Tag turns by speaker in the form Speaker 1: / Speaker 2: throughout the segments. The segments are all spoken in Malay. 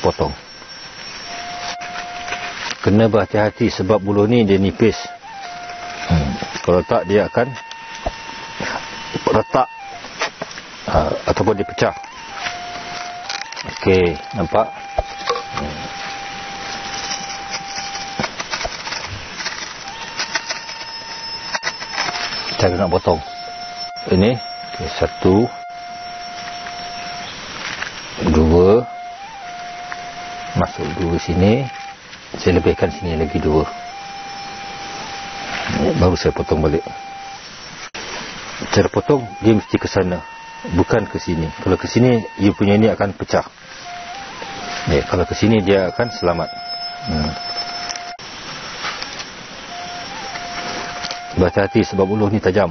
Speaker 1: potong. Kena berhati-hati sebab buluh ni dia nipis. Hmm. kalau tak dia akan retak uh, ataupun dia pecah. Ok nampak? Hmm. cara nak potong. Ini okay, satu masuk dua sini saya lebihkan sini lagi dua. Baru saya potong balik. Cara potong dia mesti ke sana bukan ke sini. Kalau ke sini you punya ini akan pecah. Ya, kalau ke sini dia akan selamat. Hmm. berhati-hati sebab uluh ni tajam.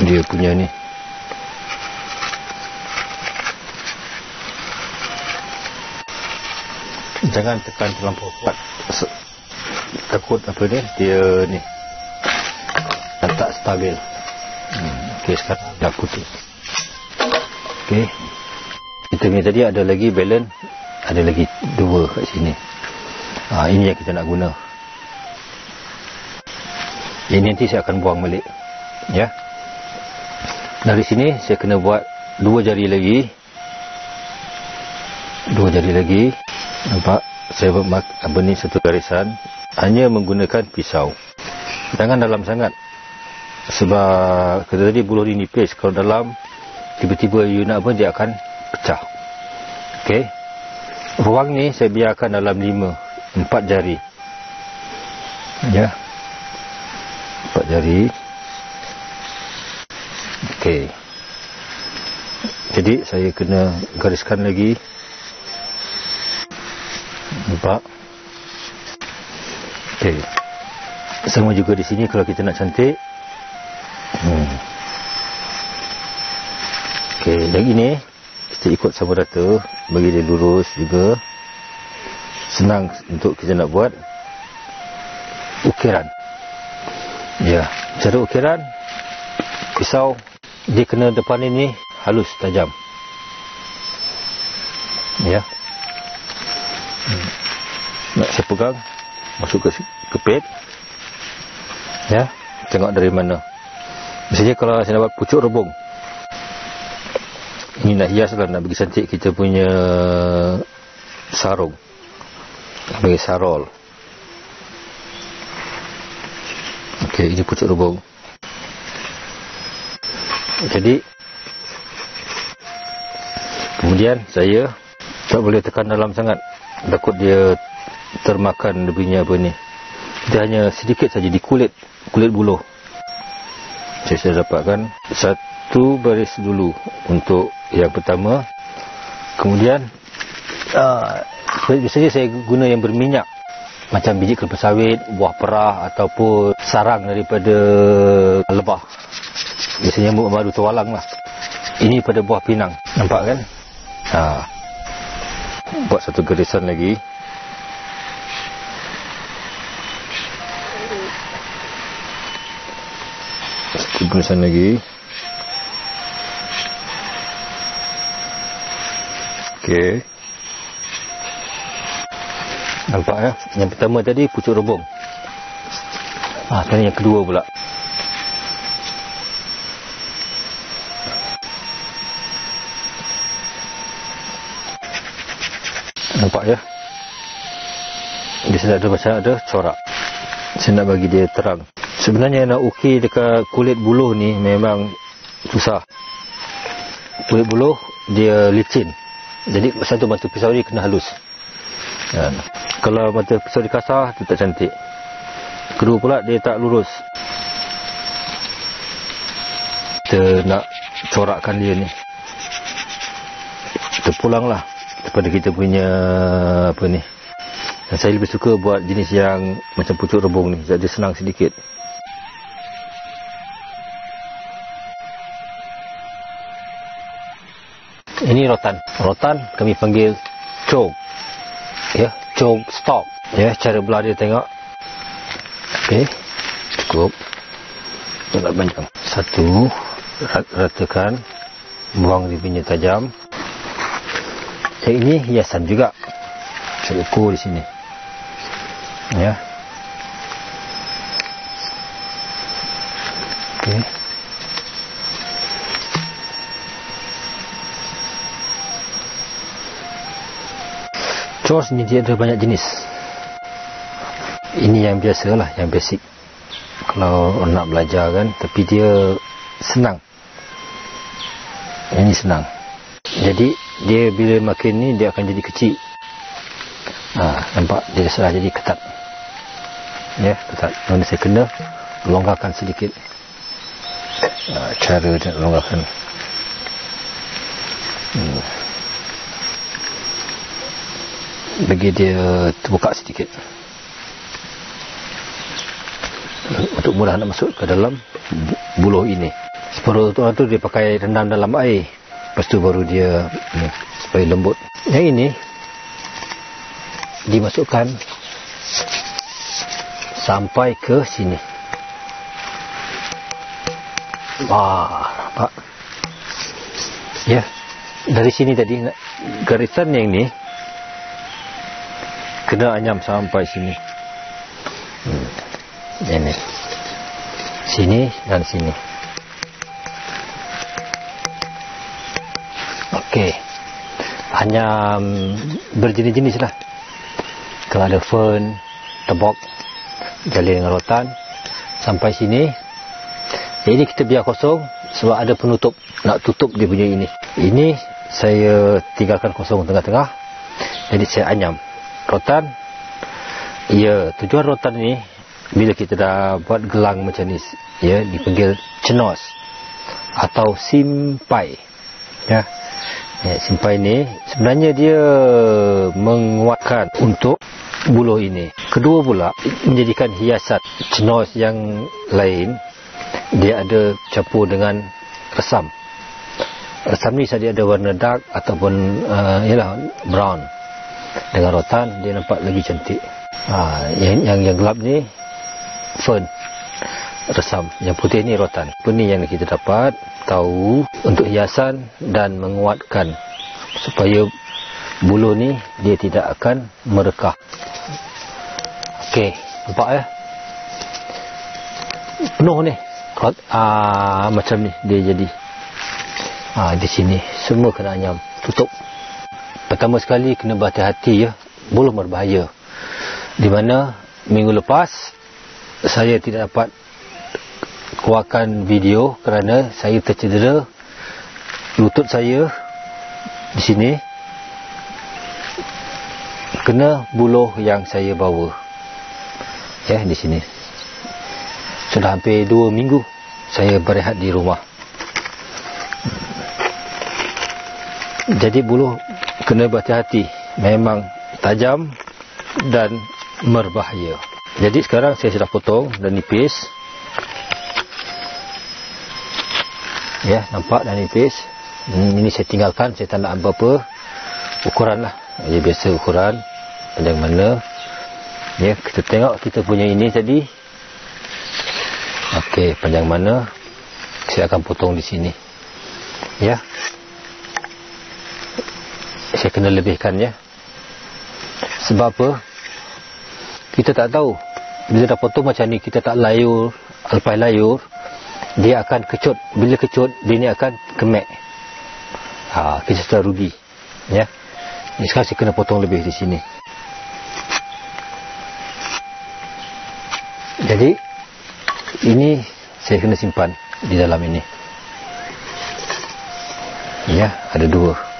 Speaker 1: Dia punya ni jangan tekan terlampau kuat takut apa ni? Dia ni. Tak stabil. Hmm. ok sekarang dah putus ok kita ni tadi ada lagi balance. Ada lagi dua kat sini. Ha, ini yang kita nak guna. Ini nanti saya akan buang balik. Ya? Dari sini saya kena buat dua jari lagi. Dua jari lagi nampak? Saya apa ni satu garisan hanya menggunakan pisau. Jangan dalam sangat. Sebab kata tadi buluh ni nipis. Kalau dalam tiba-tiba you nak apa dia akan pecah. Ok ruang ni saya biarkan dalam lima empat jari. Ya? Empat jari. Ok jadi saya kena gariskan lagi nampak ok sama juga di sini kalau kita nak cantik Hmm. Okey, dan ini kita ikut sama rata bagi dia lurus juga. Senang untuk kita nak buat ukiran. Ya, cara ukiran pisau dia kena depan ini halus tajam. Nak saya pegang masuk ke kepit. Ya, tengok dari mana. Misalnya kalau saya dapat pucuk rebung. Ini nak hias lah, nak bagi cantik kita punya sarung. Bagi sarol. Okey, ini pucuk rebung. Jadi, kemudian saya tak boleh tekan dalam sangat. Takut dia termakan lebihnya apa ni. Dia hanya sedikit saja di kulit, kulit buluh. Saya, saya dapatkan satu baris dulu untuk yang pertama. Kemudian uh, biasanya saya guna yang berminyak. Macam biji kelapa sawit, buah perah ataupun sarang daripada lebah. Biasanya madu tualang lah. Ini pada buah pinang. Nampak kan? Ha. buat satu garisan lagi tulisan lagi Okey. Nampak ya? Yang pertama tadi pucuk rebung. Ah, tadi yang kedua pula. Nampak ya? Di sini ada macam ada corak. Saya nak bagi dia terang sebenarnya nak ukir dekat kulit buluh ni memang susah. Kulit buluh dia licin. Jadi satu mata pisau ni kena halus. Ya. kalau mata pisau ni kasar tu tak cantik. Kedua pula dia tak lurus. Kita nak corakkan dia ni. Kita pulang lah kepada kita punya apa ni. Dan saya lebih suka buat jenis yang macam pucuk rebung ni. Jadi senang sedikit ini rotan. Rotan kami panggil choke ya choke stop. Ya cara belah dia tengok. Okey. Cukup. Tak banyak. Satu ratakan. Buang dia punya tajam. Yang ini hiasan juga. Ukur di sini. Ya. Okey Chores ni dia ada banyak jenis. Ini yang biasa lah yang basic. Kalau nak belajar kan tapi dia senang. Ini senang. Jadi dia bila makin ni dia akan jadi kecil. Ha, nampak? Dia sudah jadi ketat. Ya ketat. Lalu saya kena longgarkan sedikit. Ha, cara dia longgarkan. Hmm. Bagi dia terbuka sedikit. Untuk mudah nak masuk ke dalam buluh ini. Separuh tu, tu dia pakai rendam dalam air. Lepas tu baru dia ni, supaya lembut. Yang ini dimasukkan sampai ke sini. Wah nampak? Ya dari sini tadi garisan yang ni kena anyam sampai sini. Hmm. Ini. Sini dan sini. Okey, hanya um, berjenis-jenis lah. Kalau ada fern tebok jalin dengan rotan. Sampai sini. Jadi kita biar kosong sebab ada penutup. Nak tutup dia punya ini. Ini saya tinggalkan kosong tengah-tengah. Jadi saya anyam rotan. Ya tujuan rotan ni bila kita dah buat gelang macam ni ya dipanggil cenos atau simpai ya, ya simpai ni sebenarnya dia menguatkan untuk buluh ini. Kedua pula menjadikan hiasan cenos yang lain dia ada campur dengan resam. Resam ni saja ada warna dark ataupun uh, yalah brown dengan rotan dia nampak lagi cantik. Ha, yang, yang yang gelap ni fern resam. Yang putih ni rotan. Ini yang kita dapat? Tahu untuk hiasan dan menguatkan. Supaya bulu ni dia tidak akan merekah. Ok nampak ya? Penuh ni. Ah, macam ni dia jadi. Ah, di sini. Semua kena anyam. Tutup pertama sekali kena berhati-hati ya. Bulu berbahaya. Di mana minggu lepas saya tidak dapat keluarkan video kerana saya tercedera. Lutut saya di sini kena buluh yang saya bawa. Ya di sini. Sudah hampir dua minggu saya berehat di rumah. Jadi buluh kena berhati-hati. Memang tajam dan berbahaya. Jadi sekarang saya sudah potong dan nipis. Ya nampak dan nipis. Hmm, ini saya tinggalkan. Saya tak nak apa-apa ukuran lah. Jadi biasa ukuran. Panjang mana. Ya kita tengok kita punya ini tadi. Ok panjang mana. Saya akan potong di sini. Ya kena lebihkan ya. Sebab apa? Kita tak tahu. Bila dah potong macam ni kita tak layur lepas layur dia akan kecut. Bila kecut dia ni akan kemek. Ha, kita sudah rugi ya. Ni sekarang saya kena potong lebih di sini. Jadi ini saya kena simpan di dalam ini. Ya ada dua